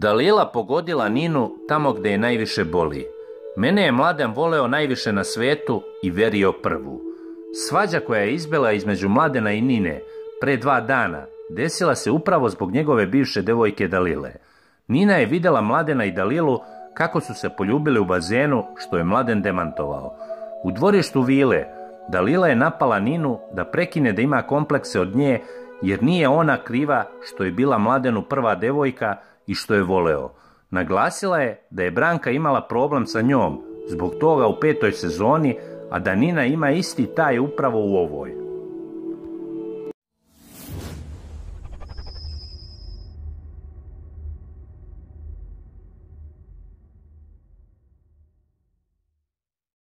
Dalila pogodila Ninu tamo gdje je najviše boli. Mene je Mladen voleo najviše na svetu i verio prvu. Svađa koja je izbila između Mladena i Nine pre dva dana desila se upravo zbog njegove bivše devojke Dalile. Nina je vidjela Mladena i Dalilu kako su se poljubili u bazenu, što je Mladen demantovao. U dvorištu vile, Dalila je napala Ninu da prekine da ima komplekse od nje, jer nije ona kriva što je bila Mladenu prva devojka i što je voleo. Naglasila je da je Branka imala problem sa njom, zbog toga u petoj sezoni, a da Nina ima isti taj upravo u ovoj.